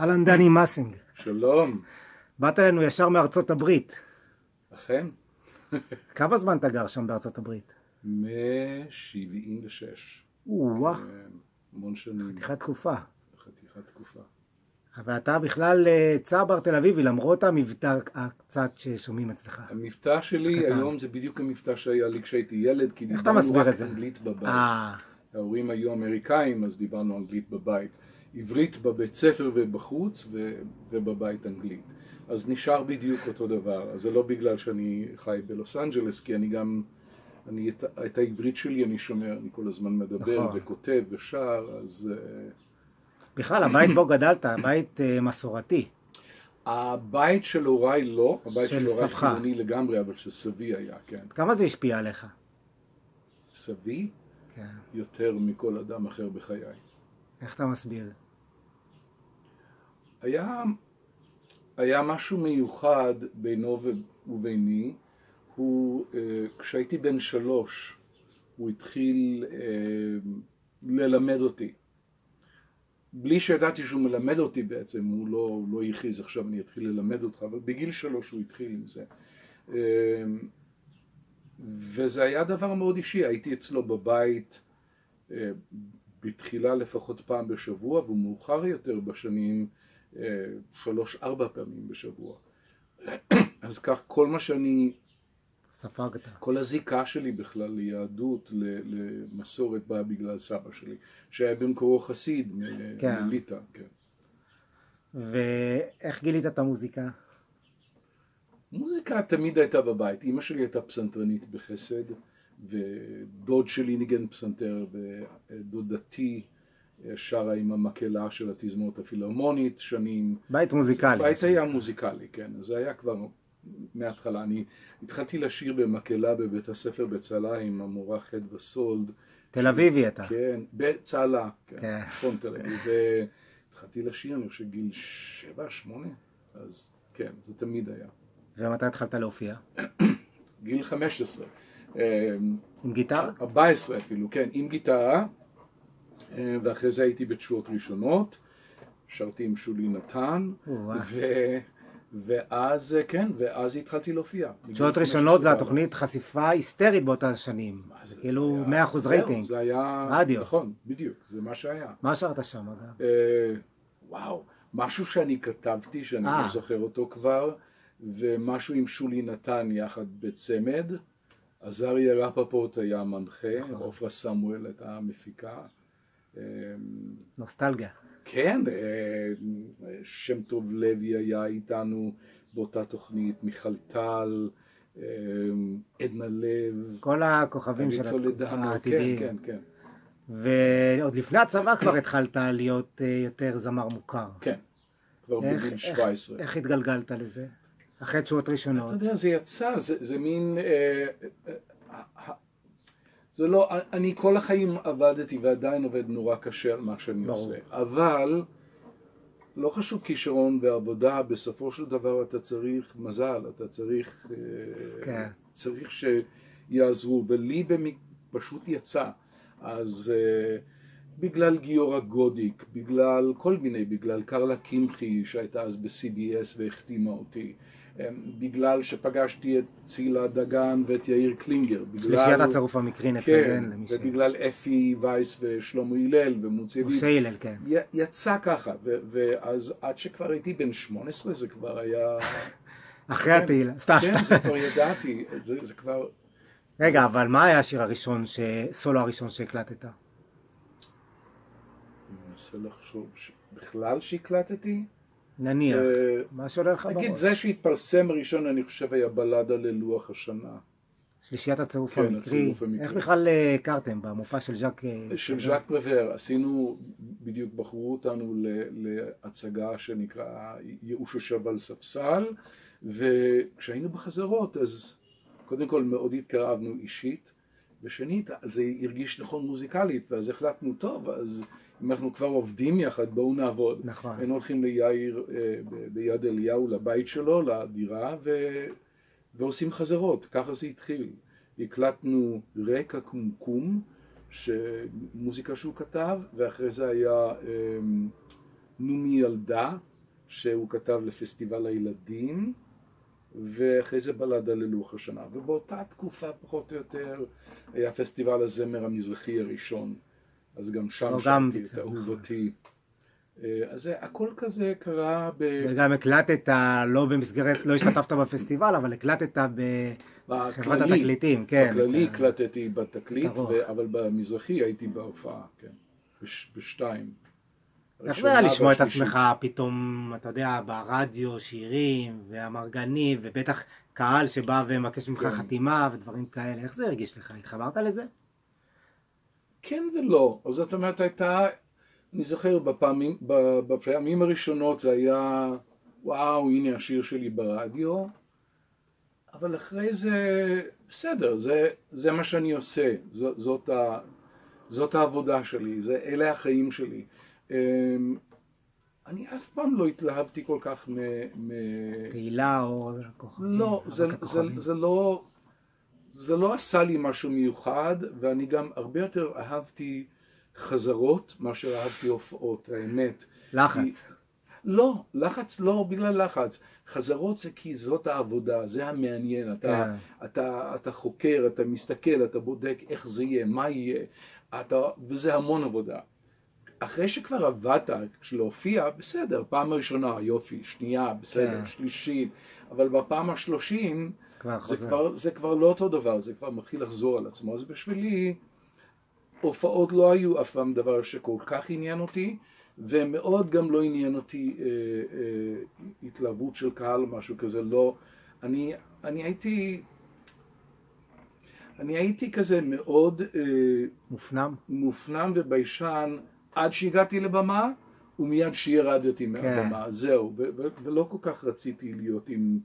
אהלן דני מסינג. שלום. באת אלינו ישר מארצות הברית. אכן. כמה זמן אתה גר שם בארצות הברית? מ-76. או-אה, כן, המון שנים. חתיכת תקופה. חתיכת תקופה. אבל אתה בכלל אה, צבר תל אביבי, למרות המבטא הקצת ששומעים אצלך. המבטא שלי קטן. היום זה בדיוק המבטא שהיה לי כשהייתי ילד, כי דיברנו רק? אנגלית בבית. אה, ההורים היו אמריקאים, אז דיברנו אנגלית בבית. עברית בבית ספר ובחוץ, ו- ובבית אנגלית. אז נשאר בדיוק אותו דבר. אז זה לא בגלל שאני חי בלוס אנג'לס, כי אני גם, אני את, את העברית שלי אני שומר, אני כל הזמן מדבר נכון. וכותב ושר, אז... אה, בכלל, הבית בו גדלת, בית אה, מסורתי. הבית של הוריי לא, הבית של של הוריי. חילוני לגמרי, אבל של סבי היה, כן. כמה זה השפיע עליך? סבי כן. יותר מכל אדם אחר בחיי. איך אתה מסביר? היה, היה משהו מיוחד בינו וביני, הוא, אה, כשהייתי בן שלוש, הוא התחיל אה, ללמד אותי. בלי שידעתי שהוא מלמד אותי בעצם, הוא לא, לא הכריז עכשיו אני אתחיל ללמד אותך, אבל בגיל שלוש הוא התחיל עם זה. אה, וזה היה דבר מאוד אישי, הייתי אצלו בבית אה, בתחילה לפחות פעם בשבוע, ומאוחר יותר בשנים אה, שלוש-ארבע פעמים בשבוע. אז כך כל מה שאני, ספגת. כל הזיקה שלי בכלל ליהדות, למסורת באה בגלל סבא שלי, שהיה במקורו חסיד מ- כן. מליטא, כן. ואיך גילית את המוזיקה? מוזיקה תמיד הייתה בבית, אימא שלי הייתה פסנתרנית בחסד, ודוד שלי ניגן פסנתר, ודודתי שרה עם המקהלה של התזמורת הפילהרמונית שנים. בית מוזיקלי. הבית היה מוזיקלי, כן, זה היה כבר מההתחלה. אני התחלתי לשיר במקהלה בבית הספר בצלה עם המורה חדווה סולד. תל אביבי אתה. כן, בצהלה, כן. כן, צפון תל אביב. והתחלתי לשיר, אני חושב גיל שבע, שמונה, אז כן, זה תמיד היה. ומתי התחלת להופיע? גיל 15. אמ, עם גיטרה? 14 אפילו, כן, עם גיטרה, אה, ואחרי זה הייתי בתשואות ראשונות, שרתי עם שולי נתן. ו... ואז, אה, כן, ואז התחלתי להופיע. תשואות ראשונות זה 15. התוכנית חשיפה היסטרית באותן שנים. זה, כאילו זה היה- 100% זהו, רייטינג. זה היה... רדיו. נכון, בדיוק, זה מה שהיה. מה שרת שם אגב? אה, וואו, משהו שאני כתבתי, שאני אה. לא זוכר אותו כבר, ומשהו עם שולי נתן יחד בצמד. עזריה רפפורט היה המנחה, נכון. עופרה סמואל הייתה המפיקה. אה, נוסטלגיה. כן, אה, שם טוב לוי היה איתנו באותה תוכנית, מיכל טל, אה, עדנה לב, כל הכוכבים של כן, העתידיים. כן, כן. ועוד לפני הצבא כבר התחלת להיות אה, יותר זמר מוכר. כן, כבר בגיל איך- 17. איך התגלגלת לזה? אחרי תשואות ראשונות. אתה יודע, זה יצא, זה, זה מין... אה, אה, אה, זה לא, אני כל החיים עבדתי ועדיין עובד נורא קשה על מה שאני ברור. עושה, אבל לא חשוב כישרון ועבודה, בסופו של דבר אתה צריך מזל, אתה צריך, כן. צריך שיעזרו, ולי במק... פשוט יצא, אז בגלל גיורא גודיק, בגלל כל מיני, בגלל קרלה קמחי שהייתה אז ב-CBS והחתימה אותי, בגלל שפגשתי את צילה דגן ואת יאיר קלינגר. שלישיית הצירוף המקרי כן, נציין למי ש... ובגלל אפי וייס ושלמה הלל ומוצי משה הלל, כן. יצא ככה, ואז עד שכבר הייתי בן 18 זה כבר היה... אחרי התהילה. סתם, כן, סתם. זה כבר ידעתי, זה, כבר... רגע, אבל מה היה השיר הראשון, סולו הראשון שהקלטת? אני מנסה לחשוב, בכלל שהקלטתי? נניח. אה, מה שעולה לך נגיד, בראש? זה שהתפרסם ראשון, אני חושב, היה בלדה ללוח השנה. שלישיית הצירוף כן, המקרי. איך בכלל אה, הכרתם במופע של ז'אק? אה, של ז'אק פרוור, עשינו, בדיוק בחרו אותנו להצגה שנקרא ייאוש יושב על ספסל, וכשהיינו בחזרות אז קודם כל מאוד התקרבנו אישית, ושנית זה הרגיש נכון מוזיקלית, ואז החלטנו טוב, אז אנחנו כבר עובדים יחד בואו נעבוד. נכון. היינו הולכים ליאיר אה, ביד אליהו לבית שלו, לדירה, ו... ועושים חזרות, ככה זה התחיל. הקלטנו רקע קומקום, שמוזיקה שהוא כתב, ואחרי זה היה אמ, נעמי ילדה, שהוא כתב לפסטיבל הילדים, ואחרי זה בלדה ללוח השנה. ובאותה תקופה פחות או יותר היה פסטיבל הזמר המזרחי הראשון, אז גם שם שמתי את אהובתי. אה, אז זה הכל כזה קרה ב... וגם הקלטת, לא במסגרת, לא השתתפת בפסטיבל, אבל הקלטת בחברת התקליטים, כן. בכללי הקלטתי בתקליט, אבל במזרחי הייתי בהופעה, כן, בשתיים. איך זה היה לשמוע את עצמך פתאום, אתה יודע, ברדיו, שירים, והמרגנים, ובטח קהל שבא ומבקש ממך כן. חתימה ודברים כאלה, איך זה הרגיש לך? התחברת לזה? כן ולא. זאת אומרת, הייתה, אני זוכר בפעמים, בפעמים הראשונות זה היה, וואו, הנה השיר שלי ברדיו, אבל אחרי זה, בסדר, זה, זה מה שאני עושה, זאת, זאת, ה, זאת העבודה שלי, זה, אלה החיים שלי. אמ, אני אף פעם לא התלהבתי כל כך מ... תהילה או? לא, זה, זה, זה לא... זה לא עשה לי משהו מיוחד, ואני גם הרבה יותר אהבתי חזרות מאשר אהבתי הופעות, האמת. לחץ. כי... לא, לחץ לא בגלל לחץ. חזרות זה כי זאת העבודה, זה המעניין. אתה, yeah. כן. אתה, אתה חוקר, אתה מסתכל, אתה בודק איך זה יהיה, מה יהיה, אתה, וזה המון עבודה. אחרי שכבר עבדת, כשלהופיע, בסדר, פעם ראשונה, יופי, שנייה, בסדר, כן. שלישית, אבל בפעם השלושים, זה כבר, זה כבר לא אותו דבר, זה כבר מתחיל לחזור על עצמו, אז בשבילי, הופעות לא היו אף פעם דבר שכל כך עניין אותי, ומאוד גם לא עניין אותי אה, אה, התלהבות של קהל או משהו כזה, לא, אני, אני הייתי, אני הייתי כזה מאוד אה, מופנם, מופנם וביישן עד שהגעתי לבמה, ומיד שירדתי מהבמה, כן. זהו, ולא כל כך רציתי להיות עם,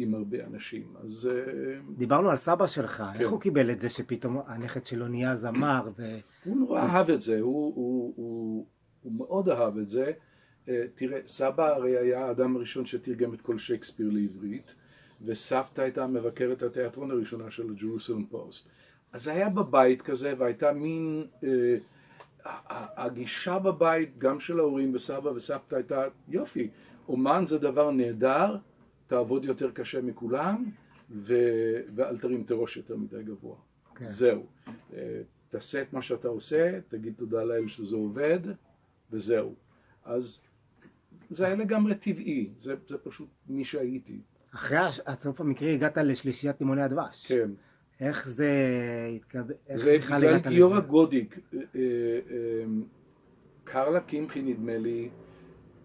עם הרבה אנשים, אז... אה, דיברנו על סבא שלך, כן. איך הוא קיבל את זה שפתאום הנכד שלו נהיה זמר? ו... הוא נורא אהב את זה, הוא, הוא, הוא, הוא מאוד אהב את זה. אה, תראה, סבא הרי היה האדם הראשון שתרגם את כל שייקספיר לעברית, וסבתא הייתה מבקרת התיאטרון הראשונה של ה Jerusalem Post. אז היה בבית כזה, והייתה מין... אה, הגישה בבית, גם של ההורים וסבא וסבתא הייתה יופי, אומן זה דבר נהדר, תעבוד יותר קשה מכולם ו... ואל תרים את הראש יותר מדי גבוה. כן. זהו. אה, תעשה את מה שאתה עושה, תגיד תודה לאל שזה עובד, וזהו. אז זה היה לגמרי טבעי, זה, זה פשוט מי שהייתי. אחרי הסוף המקרי הגעת לשלישיית לימוני הדבש. כן. איך זה התקבל? זה בגלל גיורא גודיק. אה, אה, קרלה קמחי נדמה לי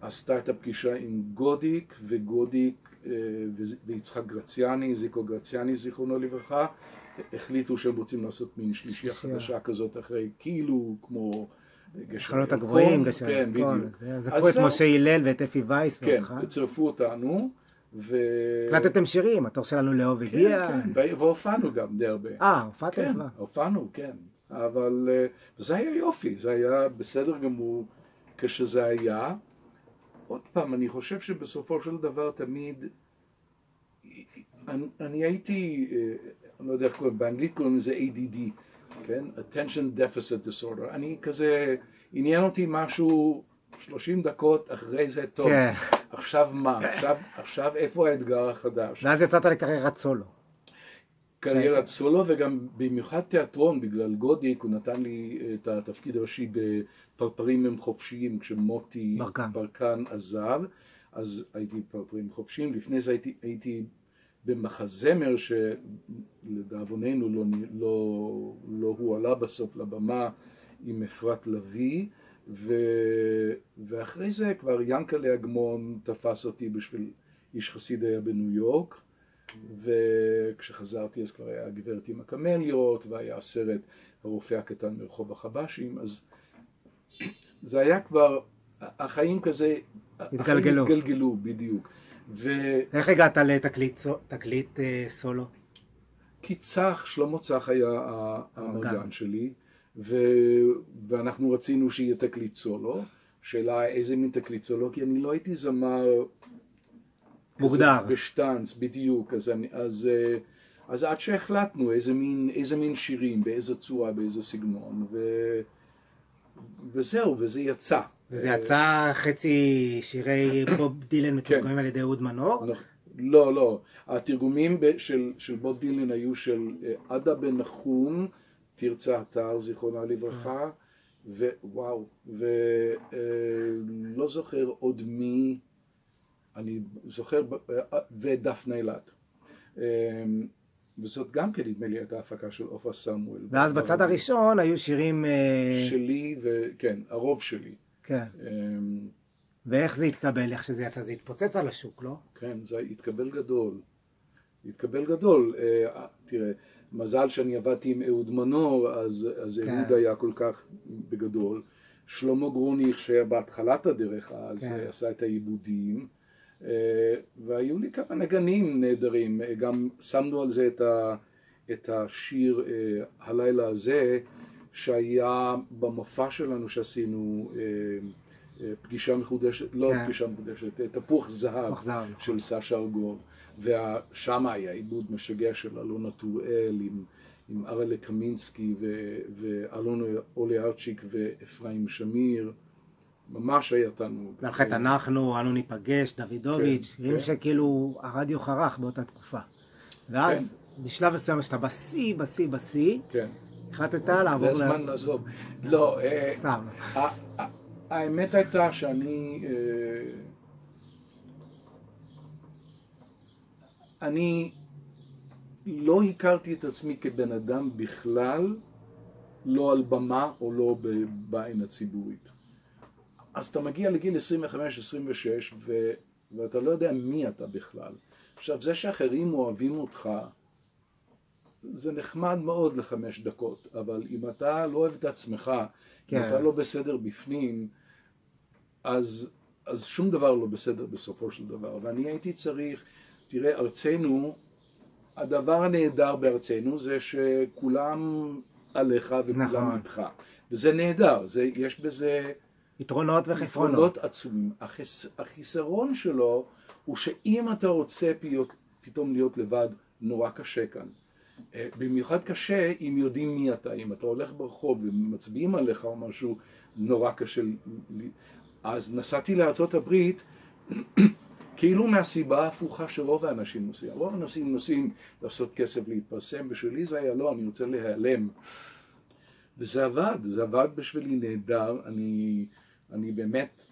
עשתה את הפגישה עם גודיק וגודיק ויצחק גרציאני, זיקו גרציאני זיכרונו לברכה, החליטו שהם רוצים לעשות מין שלישייה חדשה כזאת אחרי, כאילו כמו חלות הגבוהים, גשר, כן, בדיוק. זכרו את משה הלל ואת אפי וייס כן, וצרפו אותנו. ו... הקלטתם שירים, התור שלנו לאהוב כן, הגיע. כן, כן, והופענו גם די הרבה. אה, הופעתם כן, כבר? הופענו, כן. אבל אה, זה היה יופי, זה היה בסדר גמור כשזה היה. עוד פעם, אני חושב שבסופו של דבר תמיד, אני, אני הייתי, אה, אני לא יודע איך קוראים, באנגלית קוראים לזה ADD, כן? attention deficit disorder. אני כזה, עניין אותי משהו 30 דקות אחרי זה טוב. כן. עכשיו מה? עכשיו, עכשיו איפה האתגר החדש? ואז יצאת לקריירת סולו. קריירת סולו וגם במיוחד תיאטרון בגלל גודיק הוא נתן לי את התפקיד הראשי בפרפרים הם חופשיים כשמוטי ברקן, ברקן עזב אז הייתי פרפרים חופשיים לפני זה הייתי, הייתי במחזמר שלדאבוננו לא, לא, לא הועלה בסוף לבמה עם אפרת לביא ו... ואחרי זה כבר ינקלה אגמון תפס אותי בשביל איש חסיד היה בניו יורק וכשחזרתי אז כבר היה הגברת עם הקמליות והיה הסרט הרופא הקטן מרחוב החבשים אז זה היה כבר החיים כזה התגלגלו, התגלגלו בדיוק ו... איך הגעת לתקליט תקליט, אה, סולו? כי צח, שלמה צח היה המרגן שלי ו... ואנחנו רצינו שיהיה תקליט סולו. שאלה איזה מין תקליט סולו, כי אני לא הייתי זמר מוגדר. בשטאנץ, בדיוק. אז, אני, אז, אה, אז עד שהחלטנו איזה מין, איזה מין שירים, באיזה צורה, באיזה סגנון, ו... וזהו, וזה יצא. וזה אה, יצא חצי שירי בוב דילן כן. מתורגמים על ידי אהוד מנור? לא, לא. התרגומים של, של בוב דילן היו של אה, עדה בן נחום, תרצה אתר, זיכרונה לברכה, ווואו, ולא זוכר עוד מי, אני זוכר, אה, ודפנה אילת. אה, וזאת גם כן, נדמה לי, הייתה הפקה של עופרה סמואל. ואז בצד הראשון היו שירים... אה, שלי, וכן, הרוב שלי. כן. אה, ואיך זה התקבל, איך שזה יצא? זה התפוצץ על השוק, לא? כן, זה התקבל גדול. התקבל גדול. אה, תראה, מזל שאני עבדתי עם אהוד מנור, אז, אז כן. אהוד היה כל כך בגדול. שלמה גרוניך, שהיה בהתחלת הדרך אז, כן. אה, עשה את העיבודים. אה, והיו לי כמה נגנים נהדרים. אה, גם שמנו על זה את, ה, את השיר אה, הלילה הזה, שהיה במופע שלנו שעשינו. אה, אה, פגישה מחודשת, לא כן. פגישה מחודשת, אה, תפוח זהב נכון. של סשה ארגוב, ושם היה עיבוד משגע של אלונה טוראל עם, עם אראלה קמינסקי ו- ואלונה אוליארצ'יק ואפרים שמיר, ממש היה תענוג. ועל חטא אנחנו, אנו ניפגש, דוידוביץ', כן, כן. שכאילו הרדיו חרך באותה תקופה. ואז בשלב מסוים שאתה בשיא, בשיא, בשיא, כן, החלטת זה לעבור הזמן לעזוב. לא, אה, סתם. האמת הייתה שאני... אה, אני לא הכרתי את עצמי כבן אדם בכלל, לא על במה או לא בעין הציבורית. אז אתה מגיע לגיל 25-26 ו... ואתה לא יודע מי אתה בכלל. עכשיו, זה שאחרים אוהבים אותך, זה נחמד מאוד לחמש דקות, אבל אם אתה לא אוהב את עצמך, כן. אם אתה לא בסדר בפנים, אז, אז שום דבר לא בסדר בסופו של דבר. ואני הייתי צריך, תראה, ארצנו, הדבר הנהדר בארצנו זה שכולם עליך וכולם נכון. איתך. וזה נהדר, זה, יש בזה יתרונות וחסרונות. יתרונות עצומים. החס, החיסרון שלו הוא שאם אתה רוצה פיות, פתאום להיות לבד, נורא קשה כאן. אה, במיוחד קשה אם יודעים מי אתה, אם אתה הולך ברחוב ומצביעים עליך או משהו, נורא קשה. אז נסעתי לארצות הברית כאילו מהסיבה ההפוכה שרוב האנשים נוסעים. רוב האנשים נוסעים לעשות כסף להתפרסם, בשבילי זה היה לא, אני רוצה להיעלם. וזה עבד, זה עבד בשבילי נהדר, אני, אני באמת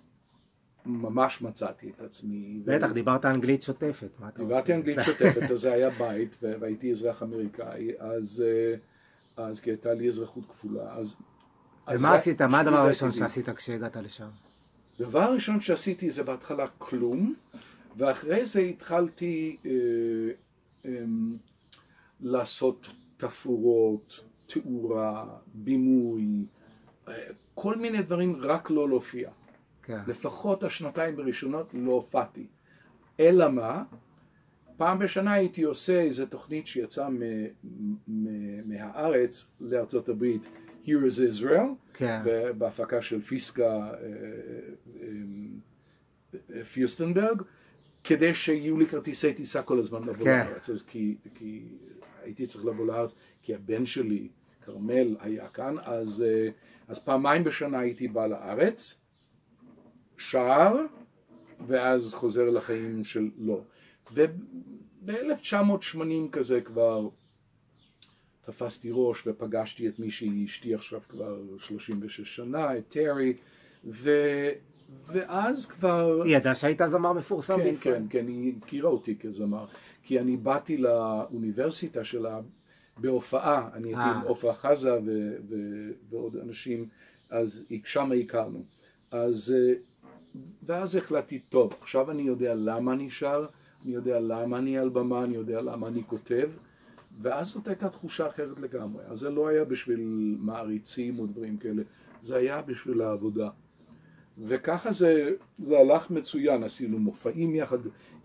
ממש מצאתי את עצמי. בטח, דיברת אנגלית שוטפת. דיברתי? אנגלית שוטפת, אז זה היה בית, ו- והייתי אזרח אמריקאי, אז, אה, אז כי הייתה לי אזרחות כפולה. אז, אז ומה זה- עשית? מה הדבר הראשון. שעשית כשהגעת לשם? דבר ראשון שעשיתי זה בהתחלה כלום, ואחרי זה התחלתי אה, אה, לעשות תפאורות, תאורה, בימוי, אה, כל מיני דברים, רק לא להופיע. כן. לפחות השנתיים הראשונות לא הופעתי. אלא מה? פעם בשנה הייתי עושה איזו תוכנית שיצאה מהארץ לארצות הברית, Here is Israel, כן. בהפקה של פיסקה אה, אה, אה, פירסטנברג, כדי שיהיו לי כרטיסי טיסה כל הזמן לבוא כן. לארץ. אז כי, כי הייתי צריך לבוא לארץ, כי הבן שלי, כרמל, היה כאן, אז, אז פעמיים בשנה הייתי בא לארץ, שער, ואז חוזר לחיים של לא. וב-1980 כזה כבר תפסתי ראש ופגשתי את מי שהיא אשתי עכשיו כבר 36 שנה, את טרי, ו... ואז כבר... היא ידעה שהיית זמר מפורסם כן, בישראל. כן, כן, היא הכירה אותי כזמר. כי אני באתי לאוניברסיטה שלה בהופעה, אני הייתי אה. עם עופרה חזה ו- ו- ועוד אנשים, אז שם הכרנו. אז, אה, ואז החלטתי, טוב, עכשיו אני יודע למה אני שר, אני יודע למה אני על במה, אני יודע למה אני כותב, ואז זאת הייתה תחושה אחרת לגמרי. אז זה לא היה בשביל מעריצים או דברים כאלה, זה היה בשביל העבודה. וככה זה, זה הלך מצוין, עשינו מופעים יחד,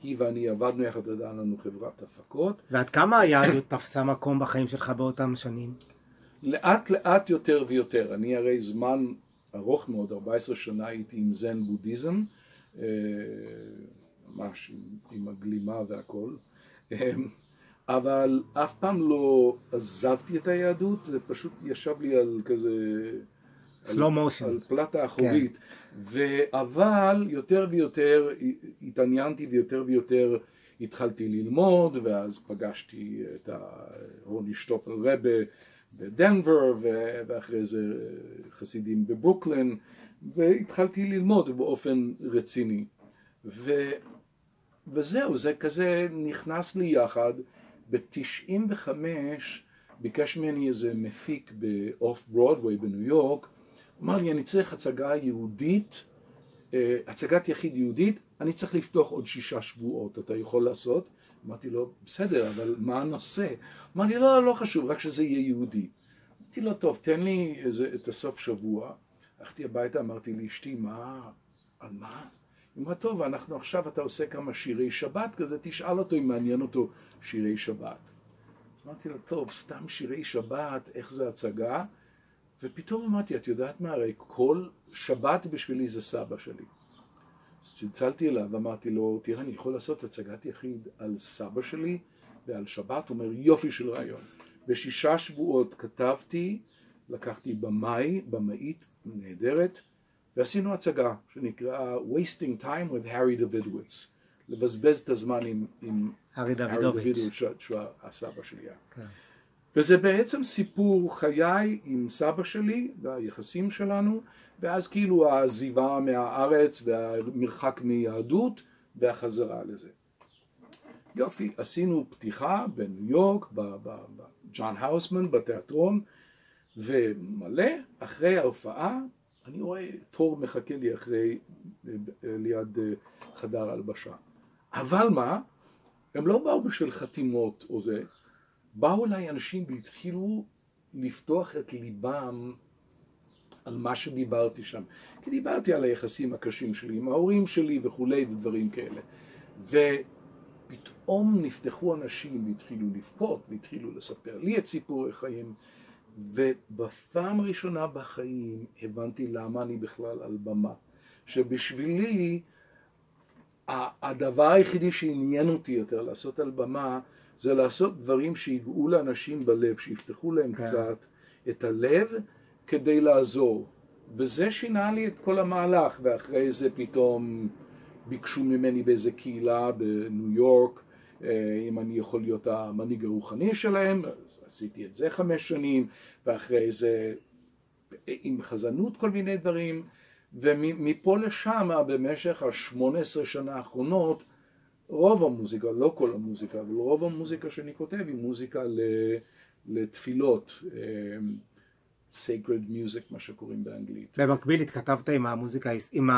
היא ואני עבדנו יחד, הייתה לנו חברת הפקות. ועד כמה היהדות תפסה מקום בחיים שלך באותם שנים? לאט לאט יותר ויותר, אני הרי זמן ארוך מאוד, 14 שנה הייתי עם זן בודהיזם, אה, ממש עם, עם הגלימה והכל, אה, אבל אף פעם לא עזבתי את היהדות, זה פשוט ישב לי על כזה... Slow motion. על פלטה אחורית, אבל יותר ויותר התעניינתי ויותר ויותר התחלתי ללמוד, ואז פגשתי את רוני שטופל רבה בדנבר, ואחרי זה חסידים בברוקלין, והתחלתי ללמוד באופן רציני. ו... וזהו, זה כזה נכנס לי יחד. ב-95 ביקש ממני איזה מפיק באוף ברודווי בניו יורק, אמר לי אני צריך הצגה יהודית, אה, הצגת יחיד יהודית, אני צריך לפתוח עוד שישה שבועות, אתה יכול לעשות? אמרתי לו, בסדר, אבל מה הנושא? אמר לי, לא, לא חשוב, רק שזה יהיה יהודי. אמרתי לו, טוב, תן לי איזה, את הסוף שבוע. הלכתי הביתה, אמרתי לאשתי, מה, על מה? היא אמרה, טוב, אנחנו עכשיו, אתה עושה כמה שירי שבת כזה, תשאל אותו אם מעניין אותו שירי שבת. אמרתי לו, טוב, סתם שירי שבת, איך זה הצגה? ופתאום אמרתי, את יודעת מה, הרי כל שבת בשבילי זה סבא שלי. אז צלצלתי אליו, אמרתי לו, תראה, אני יכול לעשות הצגת יחיד על סבא שלי ועל שבת? הוא אומר, יופי של רעיון. בשישה שבועות כתבתי, לקחתי במאי, במאית נהדרת, ועשינו הצגה שנקרא Wasting Time with Harry Davidowitz, לבזבז את הזמן עם, עם הארי דוידוביץ', שהוא הסבא שלי. כן. וזה בעצם סיפור חיי עם סבא שלי והיחסים שלנו, ואז כאילו העזיבה מהארץ והמרחק מיהדות והחזרה לזה. יופי, עשינו פתיחה בניו יורק, בג'ון האוסמן, בתיאטרון, ומלא, אחרי ההופעה, אני רואה תור מחכה לי אחרי, ליד אה, חדר הלבשה. אבל מה, הם לא באו בשביל חתימות או זה, באו אליי אנשים והתחילו לפתוח את ליבם על מה שדיברתי שם. כי דיברתי על היחסים הקשים שלי עם ההורים שלי וכולי ודברים כאלה. ופתאום נפתחו אנשים והתחילו לבכות והתחילו לספר לי את סיפור החיים. ובפעם הראשונה בחיים הבנתי למה אני בכלל על במה. שבשבילי הדבר היחידי שעניין אותי יותר לעשות על במה זה לעשות דברים שיגעו לאנשים בלב, שיפתחו להם כן. קצת את הלב כדי לעזור. וזה שינה לי את כל המהלך, ואחרי זה פתאום ביקשו ממני באיזה קהילה בניו יורק, אה, אם אני יכול להיות המנהיג הרוחני שלהם, אז עשיתי את זה חמש שנים, ואחרי זה עם חזנות כל מיני דברים, ומפה לשם במשך השמונה עשרה שנה האחרונות רוב המוזיקה, לא כל המוזיקה, אבל רוב המוזיקה שאני כותב היא מוזיקה לתפילות, אמ, sacred music, מה שקוראים באנגלית. במקביל התכתבת עם המוזיקה, עם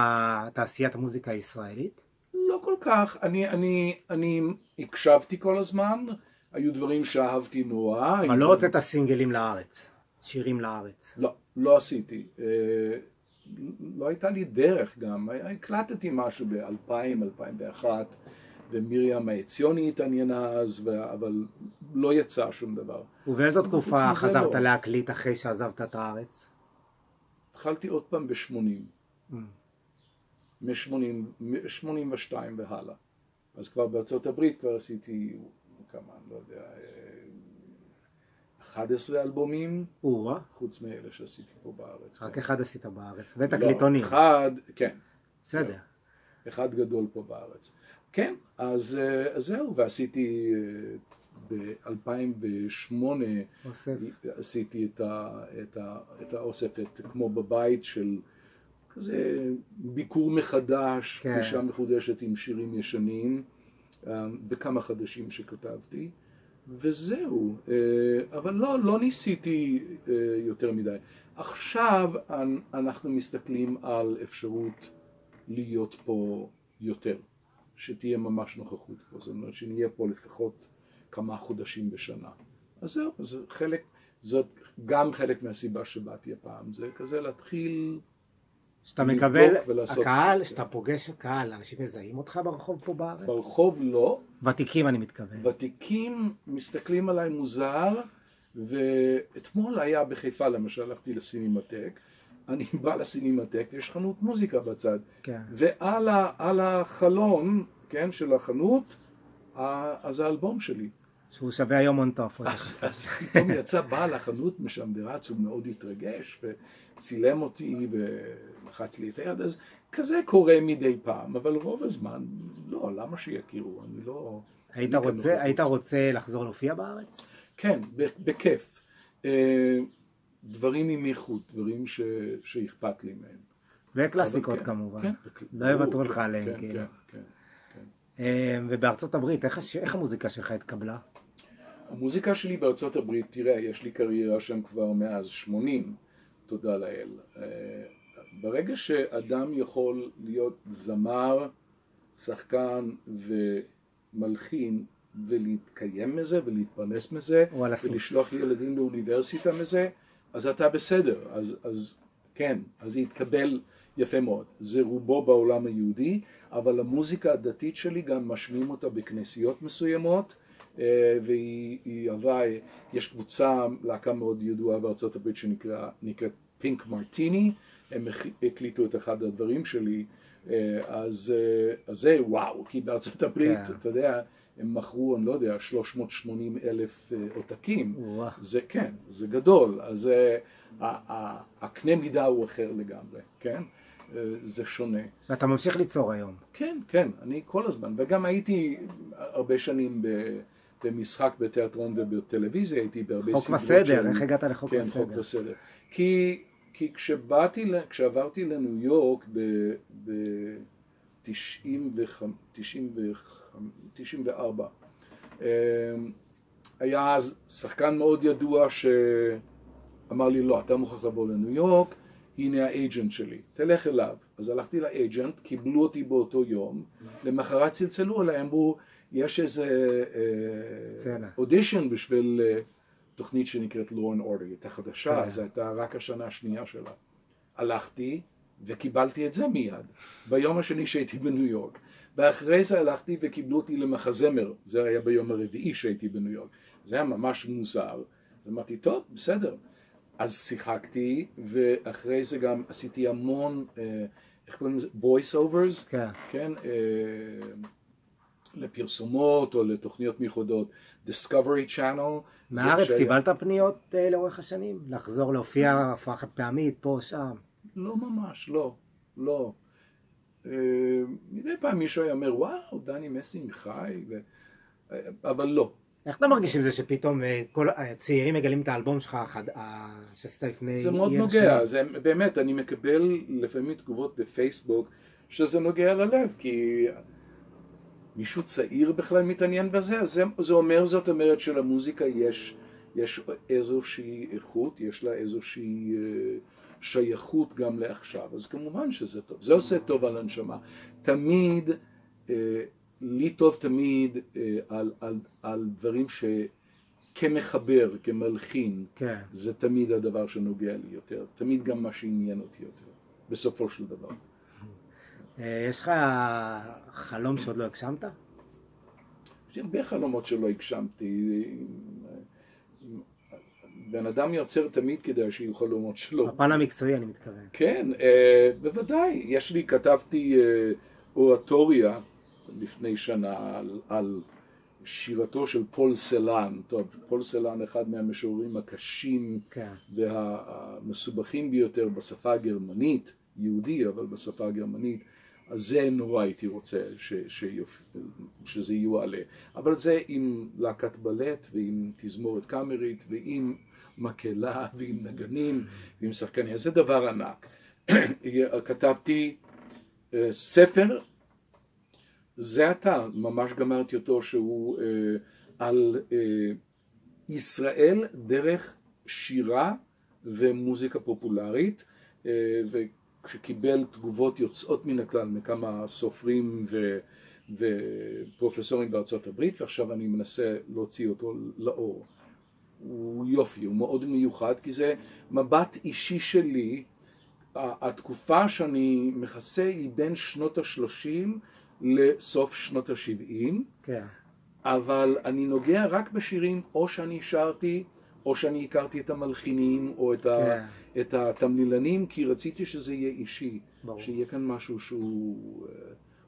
תעשיית המוזיקה הישראלית? לא כל כך, אני, אני, אני הקשבתי כל הזמן, היו דברים שאהבתי נורא. אבל לא הוצאת סינגלים לארץ, שירים לארץ. לא, לא עשיתי. אה, לא הייתה לי דרך גם, הקלטתי משהו ב-2000, 2001. ומרים העציוני התעניינה אז, אבל לא יצא שום דבר. ובאיזו תקופה חזרת לא. להקליט אחרי שעזבת את הארץ? התחלתי עוד פעם ב-80. Mm. מ-82 והלאה. אז כבר בארצות הברית כבר עשיתי, כמה, לא יודע, 11 אלבומים, חוץ מאלה שעשיתי פה בארץ. רק כן. אחד עשית בארץ, ותקליטונים. לא, אחד, כן. בסדר. אחד גדול פה בארץ. כן, אז, אה, אז זהו, ועשיתי אה, ב-2008 עשיתי את, ה, את, ה, את האוספת כמו בבית של כזה ביקור מחדש, כן. פגישה מחודשת עם שירים ישנים אה, וכמה חדשים שכתבתי וזהו, אבל לא, לא ניסיתי יותר מדי. עכשיו אנחנו מסתכלים על אפשרות להיות פה יותר. שתהיה ממש נוכחות פה, זאת אומרת שנהיה פה לפחות כמה חודשים בשנה. אז זהו, זה חלק, זאת גם חלק מהסיבה שבאתי הפעם, זה כזה להתחיל שאתה מקבל, הקהל, שאתה פוגש קהל, אנשים מזהים אותך ברחוב פה בארץ? ברחוב לא. ותיקים אני מתכוון. ותיקים מסתכלים עליי מוזר, ואתמול היה בחיפה למשל, הלכתי לסינימטק, אני בא לסינימטק, יש חנות מוזיקה בצד, כן. ועל החלון, כן, של החנות, אז האלבום שלי. שהוא שווה היום הון טוב. אז, אז פתאום יצא בעל החנות משם ורץ, הוא מאוד התרגש, ו, צילם אותי ולחץ לי את היד, אז כזה קורה מדי פעם, אבל רוב הזמן, לא, למה שיכירו? אני לא... היית רוצה, היית רוצה לחזור להופיע בארץ? כן, בכיף. דברים עם איכות, דברים ש... שאכפת לי מהם. וקלאסיקות כן, כמובן. כן, לא יוותרו לך עליהם, כן, כאילו. כן, כן, כן. ובארצות הברית, איך, איך המוזיקה שלך התקבלה? המוזיקה שלי בארצות הברית, תראה, יש לי קריירה שם כבר מאז 80, תודה לאל. אה, ברגע שאדם יכול להיות זמר, שחקן ומלחין ולהתקיים מזה ולהתפרנס מזה ולשלוח ילדים לאוניברסיטה מזה, אז אתה בסדר, אז, אז כן, אז זה יתקבל יפה מאוד. זה רובו בעולם היהודי, אבל המוזיקה הדתית שלי גם משמיעים אותה בכנסיות מסוימות אה, והיא עברה, יש קבוצה, להקה מאוד ידועה בארצות הברית שנקראת פינק מרטיני, הם הקליטו את אחד הדברים שלי, אה, אז, אה, אז זה וואו, כי בארצות הברית, כן. אתה יודע, הם מכרו, אני לא יודע, 380 אלף אה, עותקים. זה כן, זה גדול. אז אה, הקנה מידה הוא אחר לגמרי, כן? אה, זה שונה. ואתה ממשיך ליצור היום. כן, כן, אני כל הזמן. וגם הייתי הרבה שנים ב... במשחק, בתיאטרון ובטלוויזיה, הייתי בהרבה סדרות של... חוק וסדר, איך הגעת לחוק כן, וסדר? כן, חוק וסדר. כי, כי כשבאתי, כשעברתי לניו יורק ב- 95, 94. אמ, היה אז שחקן מאוד ידוע שאמר לי, לא, אתה מוכרח לבוא לניו יורק, הנה האג'נט שלי, תלך אליו. אז הלכתי לאג'נט, קיבלו אותי באותו יום, למחרת צלצלו אליי, אמרו, יש איזה אה, אודישן בשביל אה, תוכנית שנקראת Law and Order, היא הייתה חדשה, כן. זו הייתה רק השנה השנייה שלה. הלכתי וקיבלתי את זה מיד, ביום השני שהייתי בניו יורק. ואחרי זה הלכתי וקיבלו אותי למחזמר, זה היה ביום הרביעי שהייתי בניו יורק. זה היה ממש מוזר. אמרתי, טוב, בסדר. אז שיחקתי, ואחרי זה גם עשיתי המון, אה, איך קוראים לזה? voice overs, כן, כן אה, לפרסומות או לתוכניות מיוחדות, Discovery Channel. מהארץ שהיה... קיבלת פניות אה, לאורך השנים? לחזור להופיע חד פעמית, פה, שם? לא ממש, לא, לא. מדי פעם מישהו היה אומר, וואו, דני מסינג חי, ו... אבל לא. איך אתה מרגיש עם זה שפתאום אה, כל הצעירים מגלים את האלבום שלך שעשית לפני... זה מאוד נוגע, זה באמת, אני מקבל לפעמים תגובות בפייסבוק שזה נוגע ללב, כי מישהו צעיר בכלל מתעניין בזה, אז זה, זה אומר, זאת אומרת שלמוזיקה יש, יש איזושהי איכות, יש לה איזושהי אה, שייכות גם לעכשיו, אז כמובן שזה טוב, זה עושה טוב על הנשמה. תמיד, אה, לי טוב תמיד אה, על, על, על דברים ש... כמחבר, כמלחין, כן. זה תמיד הדבר שנוגע לי יותר, תמיד גם מה שעניין אותי יותר, בסופו של דבר. אה, יש לך חלום שעוד לא הגשמת? יש הרבה חלומות שלא הגשמתי. בן אדם יוצר תמיד כדי שיהיו חלומות שלו. בפן המקצועי אני מתכוון. כן, אה, בוודאי. יש לי, כתבתי אה, אורטוריה לפני שנה על, על שירתו של פול סלן. טוב, פול סלן אחד מהמשוררים הקשים כן. והמסובכים ביותר בשפה הגרמנית, יהודי, אבל בשפה הגרמנית. אז זה נורא הייתי רוצה ש, שיופ... שזה יועלה. אבל זה עם להקת בלט ועם תזמורת קאמרית ועם מקהלה ועם נגנים ועם שחקנים, זה דבר ענק. כתבתי uh, ספר, זה עתה, ממש גמרתי אותו, שהוא uh, על uh, ישראל דרך שירה ומוזיקה פופולרית, uh, שקיבל תגובות יוצאות מן הכלל מכמה סופרים ו... ופרופסורים בארצות הברית, ועכשיו אני מנסה להוציא אותו לאור. הוא יופי, הוא מאוד מיוחד, כי זה מבט אישי שלי. התקופה שאני מכסה היא בין שנות ה-30 לסוף שנות ה-70, כן. אבל אני נוגע רק בשירים או שאני שרתי, או שאני הכרתי את המלחינים, או את, כן. ה, את התמלילנים, כי רציתי שזה יהיה אישי, ברור. שיהיה כאן משהו שהוא אה,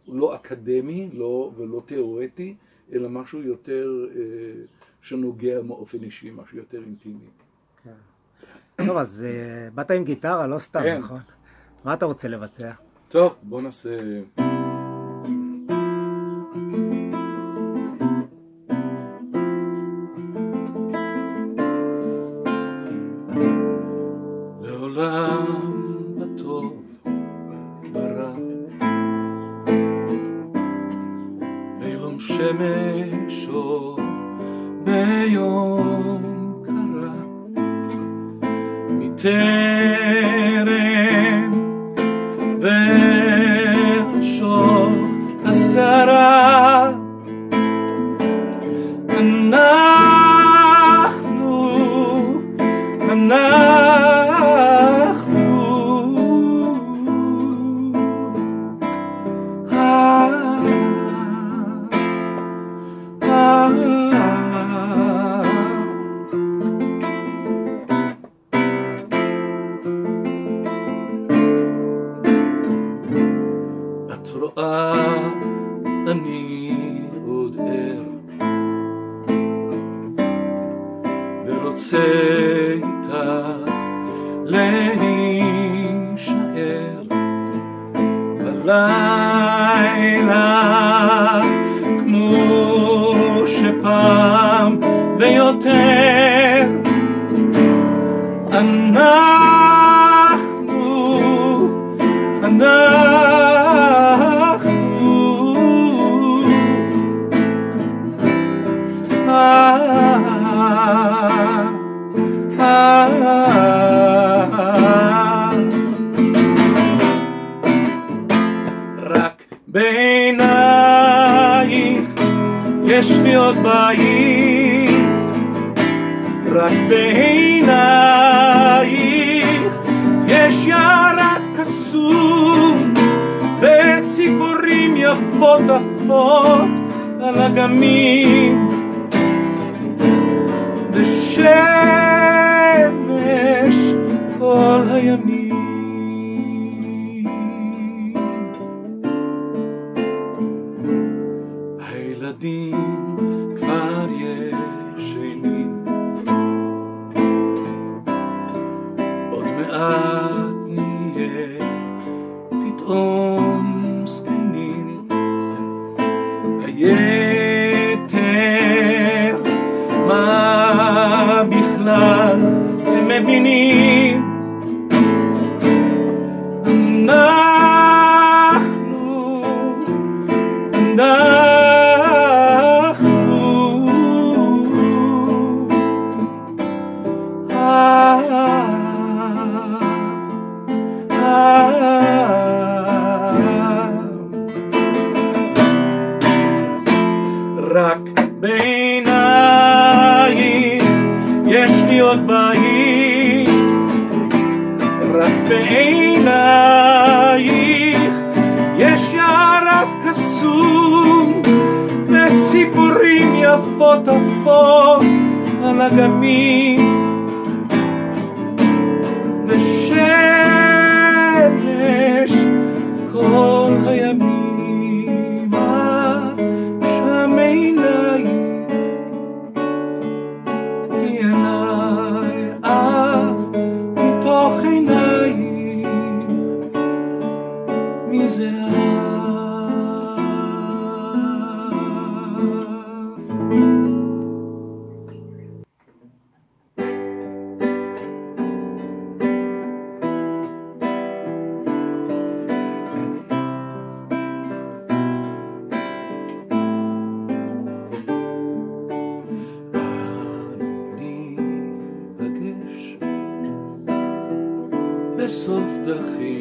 לא אקדמי לא, ולא תיאורטי, אלא משהו יותר אה, שנוגע באופן אישי, משהו יותר אינטימי. כן. טוב, אז אה, באת עם גיטרה, לא סתם, כן. נכון? מה אתה רוצה לבצע? טוב, בוא נעשה... רואה, אני עוד ער. ורוצה the floor and volta talaga me deixar the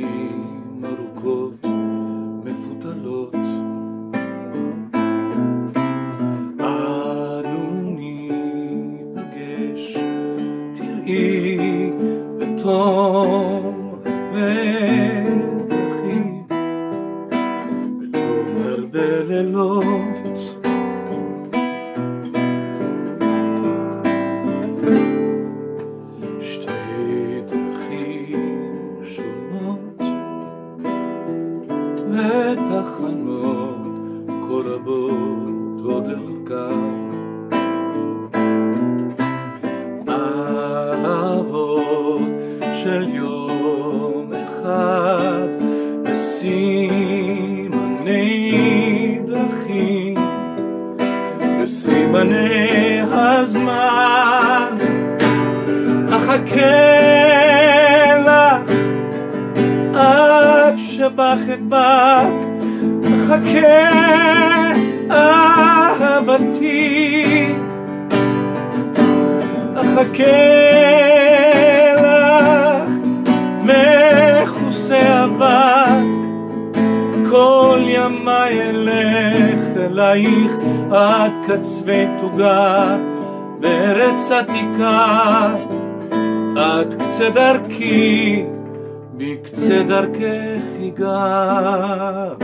קצווי תוגה בארץ עתיקה. עד קצה דרכי בקצה דרכך ייגע